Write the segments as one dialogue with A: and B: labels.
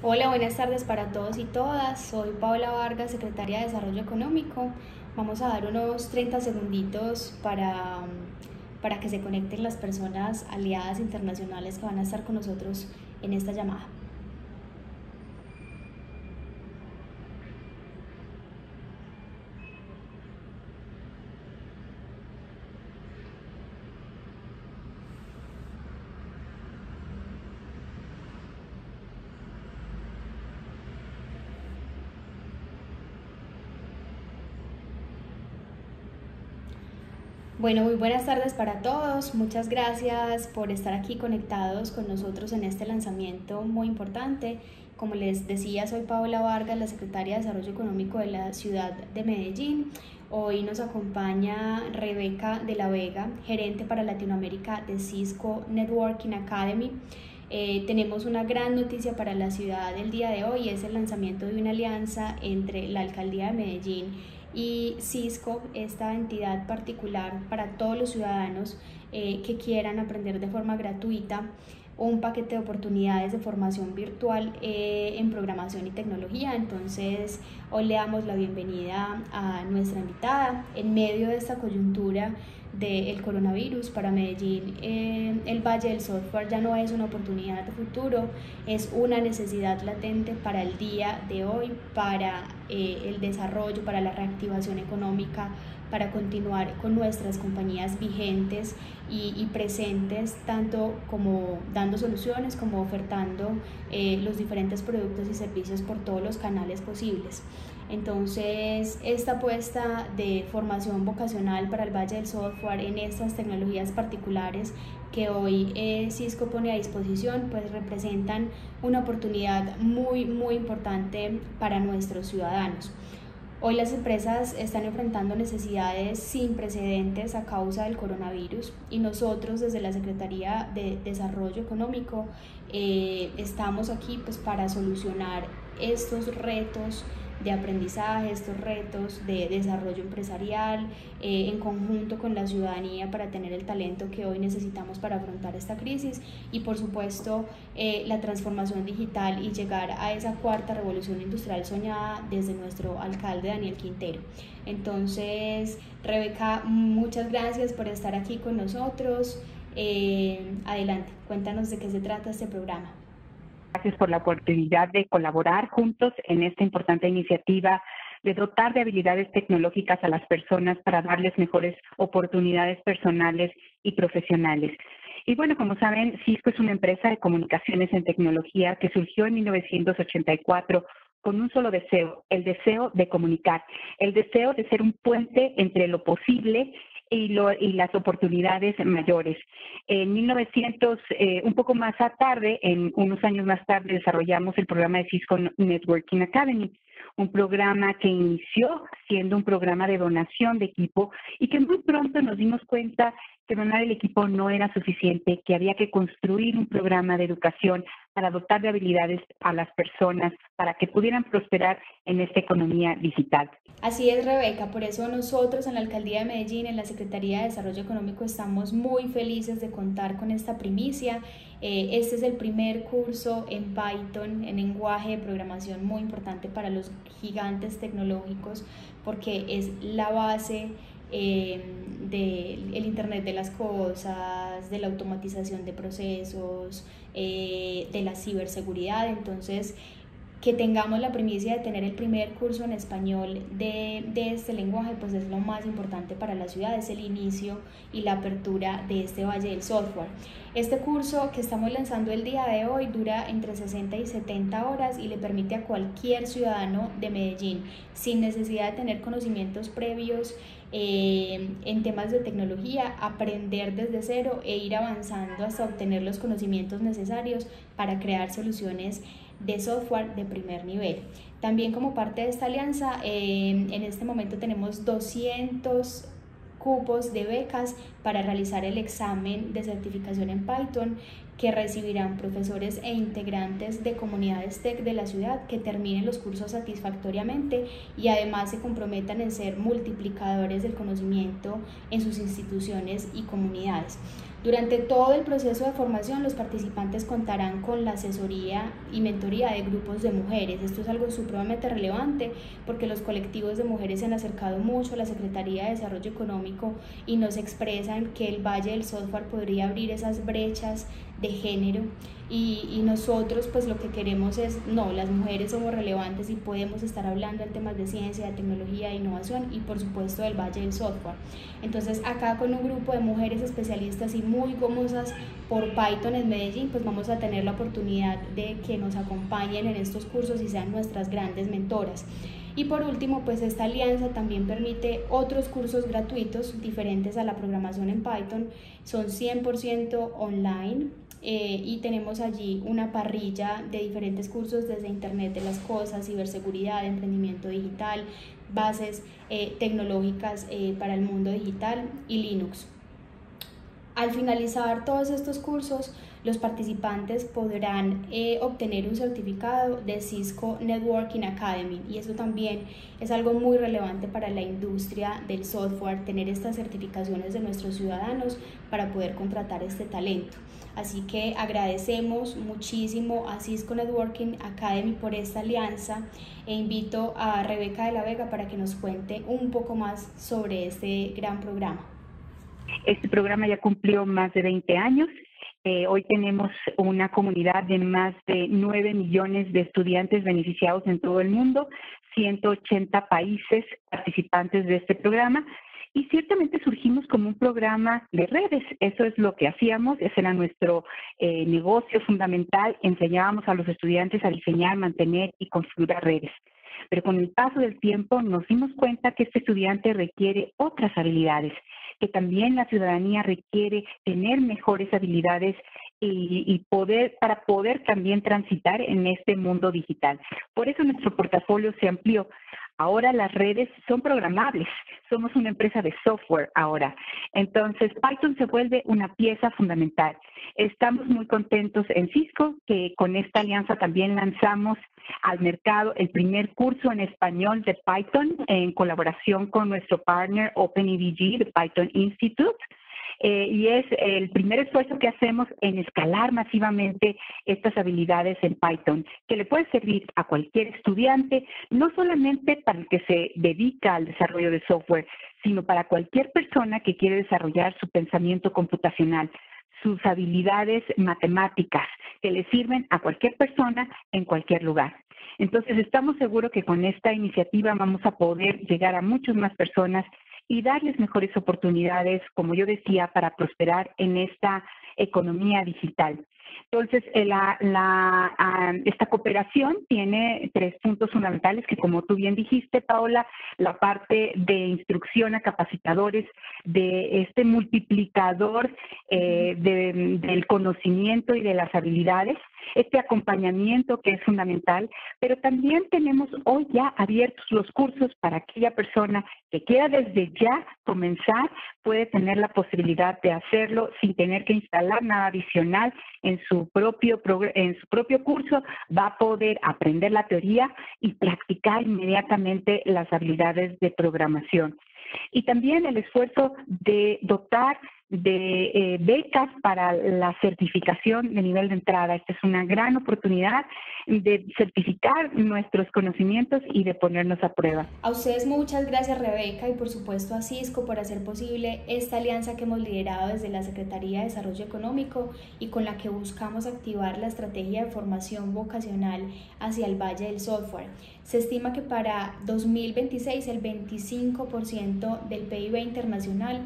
A: Hola, buenas tardes para todos y todas. Soy Paola Vargas, secretaria de Desarrollo Económico. Vamos a dar unos 30 segunditos para, para que se conecten las personas aliadas internacionales que van a estar con nosotros en esta llamada. Bueno, muy buenas tardes para todos. Muchas gracias por estar aquí conectados con nosotros en este lanzamiento muy importante. Como les decía, soy Paola Vargas, la secretaria de Desarrollo Económico de la ciudad de Medellín. Hoy nos acompaña Rebeca de la Vega, gerente para Latinoamérica de Cisco Networking Academy. Eh, tenemos una gran noticia para la ciudad el día de hoy, es el lanzamiento de una alianza entre la Alcaldía de Medellín y Cisco, esta entidad particular para todos los ciudadanos eh, que quieran aprender de forma gratuita un paquete de oportunidades de formación virtual eh, en programación y tecnología. Entonces, hoy le damos la bienvenida a nuestra invitada en medio de esta coyuntura del coronavirus para Medellín. Eh, el Valle del Software ya no es una oportunidad de futuro, es una necesidad latente para el día de hoy, para eh, el desarrollo, para la reactivación económica, para continuar con nuestras compañías vigentes y, presentes, tanto como dando soluciones como ofertando eh, los diferentes productos y servicios por todos los canales posibles. Entonces, esta apuesta de formación vocacional para el Valle del Software en estas tecnologías particulares que hoy eh, Cisco pone a disposición, pues representan una oportunidad muy, muy importante para nuestros ciudadanos. Hoy las empresas están enfrentando necesidades sin precedentes a causa del coronavirus y nosotros desde la Secretaría de Desarrollo Económico eh, estamos aquí pues para solucionar estos retos de aprendizaje, estos retos de desarrollo empresarial, eh, en conjunto con la ciudadanía para tener el talento que hoy necesitamos para afrontar esta crisis y por supuesto eh, la transformación digital y llegar a esa cuarta revolución industrial soñada desde nuestro alcalde Daniel Quintero. Entonces, Rebeca, muchas gracias por estar aquí con nosotros. Eh, adelante, cuéntanos de qué se trata este programa.
B: Gracias por la oportunidad de colaborar juntos en esta importante iniciativa de dotar de habilidades tecnológicas a las personas para darles mejores oportunidades personales y profesionales. Y bueno, como saben, Cisco es una empresa de comunicaciones en tecnología que surgió en 1984 con un solo deseo, el deseo de comunicar, el deseo de ser un puente entre lo posible y, las oportunidades mayores. En 1900, eh, un poco más tarde, en unos años más tarde, desarrollamos el programa de Cisco Networking Academy, un programa que inició siendo un programa de donación de equipo y que muy pronto nos dimos cuenta que donar el equipo no era suficiente, que había que construir un programa de educación para dotar de habilidades a las personas para que pudieran prosperar en esta economía digital.
A: Así es, Rebeca. Por eso nosotros en la Alcaldía de Medellín, en la Secretaría de Desarrollo Económico, estamos muy felices de contar con esta primicia. Eh, este es el primer curso en Python, en lenguaje de programación muy importante para los gigantes tecnológicos, porque es la base eh, del Internet de las Cosas, de la automatización de procesos, eh, de la ciberseguridad. Entonces, que tengamos la primicia de tener el primer curso en español de, de, este lenguaje, pues es lo más importante para la ciudad, es el inicio y la apertura de este Valle del Software. Este curso que estamos lanzando el día de hoy dura entre 60 y 70 horas y le permite a cualquier ciudadano de Medellín, sin necesidad de tener conocimientos previos, eh, en temas de tecnología, aprender desde cero e ir avanzando hasta obtener los conocimientos necesarios para crear soluciones de software de primer nivel. También como parte de esta alianza, eh, en este momento tenemos 200 cupos de becas para realizar el examen de certificación en Python que recibirán profesores e integrantes de comunidades tech de la ciudad que terminen los cursos satisfactoriamente y además se comprometan en ser multiplicadores del conocimiento en sus instituciones y comunidades. Durante todo el proceso de formación, los participantes contarán con la asesoría y mentoría de grupos de mujeres. Esto es algo supremamente relevante porque los colectivos de mujeres se han acercado mucho a la Secretaría de Desarrollo Económico y nos expresan que el Valle del Software podría abrir esas brechas de género y, nosotros pues lo que queremos es, no, las mujeres somos relevantes y podemos estar hablando en temas de ciencia, de tecnología, de innovación y por supuesto del Valle del Software. Entonces acá con un grupo de mujeres especialistas y muy gomosas por Python en Medellín, pues vamos a tener la oportunidad de que nos acompañen en estos cursos y sean nuestras grandes mentoras. Y por último, pues esta alianza también permite otros cursos gratuitos diferentes a la programación en Python. Son 100% online eh, y tenemos allí una parrilla de diferentes cursos desde Internet de las Cosas, ciberseguridad, emprendimiento digital, bases eh, tecnológicas eh, para el mundo digital y Linux. Al finalizar todos estos cursos, los participantes podrán obtener un certificado de Cisco Networking Academy y eso también es algo muy relevante para la industria del software, tener estas certificaciones de nuestros ciudadanos para poder contratar este talento. Así que agradecemos muchísimo a Cisco Networking Academy por esta alianza e invito a Rebeca de la Vega para que nos cuente un poco más sobre este gran programa.
B: Este programa ya cumplió más de 20 años. Eh, hoy tenemos una comunidad de más de 9 millones de estudiantes beneficiados en todo el mundo, 180 países participantes de este programa y ciertamente surgimos como un programa de redes. Eso es lo que hacíamos, ese era nuestro eh, negocio fundamental. Enseñábamos a los estudiantes a diseñar, mantener y configurar redes. Pero con el paso del tiempo nos dimos cuenta que este estudiante requiere otras habilidades, que también la ciudadanía requiere tener mejores habilidades y, poder para poder también transitar en este mundo digital. Por eso nuestro portafolio se amplió. Ahora las redes son programables, somos una empresa de software ahora. Entonces, Python se vuelve una pieza fundamental. Estamos muy contentos en Cisco que con esta alianza también lanzamos al mercado el primer curso en español de Python en colaboración con nuestro partner OpenEVG, de Python Institute. Eh, y es el primer esfuerzo que hacemos en escalar masivamente estas habilidades en Python, que le puede servir a cualquier estudiante, no solamente para el que se dedica al desarrollo de software, sino para cualquier persona que quiere desarrollar su pensamiento computacional sus habilidades matemáticas que le sirven a cualquier persona en cualquier lugar. Entonces, estamos seguros que con esta iniciativa vamos a poder llegar a muchas más personas y darles mejores oportunidades, como yo decía, para prosperar en esta economía digital. Entonces, eh, la, la, ah, esta cooperación tiene tres puntos fundamentales que, como tú bien dijiste, Paola, la parte de instrucción a capacitadores, de este multiplicador eh, del conocimiento y de las habilidades, este acompañamiento que es fundamental, pero también tenemos hoy ya abiertos los cursos para aquella persona que quiera desde ya comenzar, puede tener la posibilidad de hacerlo sin tener que instalar nada adicional en su propio, en su propio curso, va a poder aprender la teoría y practicar inmediatamente las habilidades de programación. Y también el esfuerzo de dotar de eh, becas para la certificación de nivel de entrada. Esta es una gran oportunidad de certificar nuestros conocimientos y de ponernos a prueba.
A: A ustedes muchas gracias Rebeca y por supuesto a Cisco por hacer posible esta alianza que hemos liderado desde la Secretaría de Desarrollo Económico y con la que buscamos activar la estrategia de formación vocacional hacia el Valle del Software. Se estima que para 2026 el 25% del PIB internacional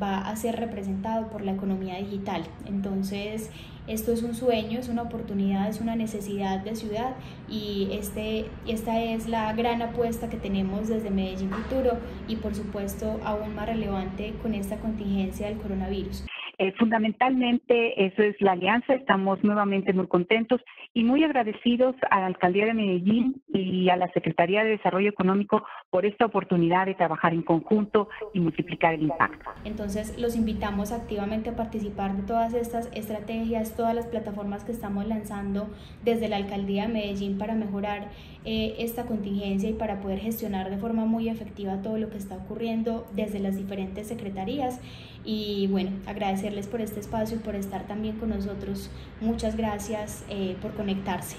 A: va a ser representado por la economía digital. Entonces, esto es un sueño, es una oportunidad, es una necesidad de ciudad y este, esta es la gran apuesta que tenemos desde Medellín Futuro y por supuesto aún más relevante con esta contingencia del coronavirus.
B: Eh, fundamentalmente, eso es la alianza. Estamos nuevamente muy contentos y muy agradecidos a la Alcaldía de Medellín y a la Secretaría de Desarrollo Económico por esta oportunidad de trabajar en conjunto y multiplicar el impacto.
A: Entonces, los invitamos activamente a participar de todas estas estrategias, todas las plataformas que estamos lanzando desde la Alcaldía de Medellín para mejorar eh, esta contingencia y para poder gestionar de forma muy efectiva todo lo que está ocurriendo desde las diferentes secretarías Y bueno, agradecerles por este espacio y por estar también con nosotros. Muchas gracias eh, por conectarse.